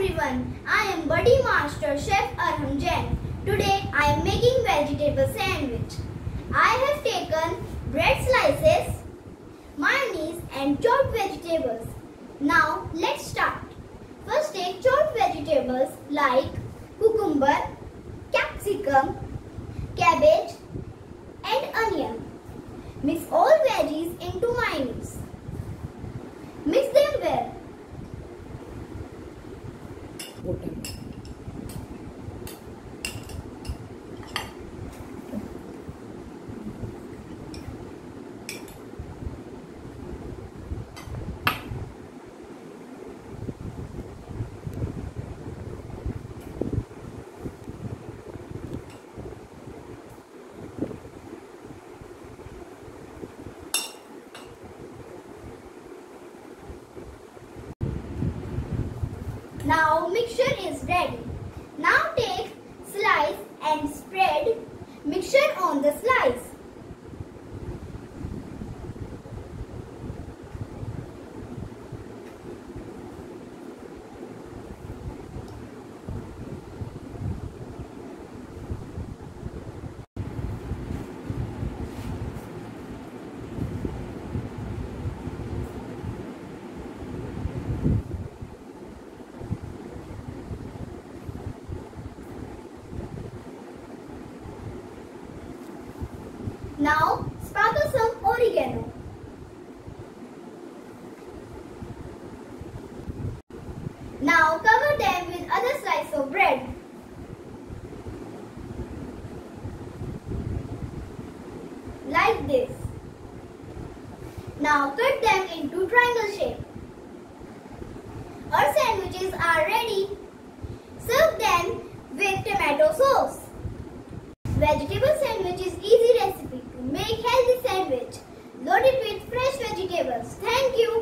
everyone, I am Buddy Master Chef Arham Jain. Today I am making vegetable sandwich. I have taken bread slices, mayonnaise and chopped vegetables. Now let's start. First take chopped vegetables like cucumber, capsicum, cabbage and onion. Mix all veggies into mayonnaise. Hotel. Now mixture is ready. Now take slice and spread mixture on the slice. Now sprinkle some oregano. Now cover them with other slice of bread. Like this. Now cut them into triangle shape. Our sandwiches are ready. Serve them with tomato sauce. Vegetable sandwich is easy recipe make healthy sandwich loaded with fresh vegetables. Thank you.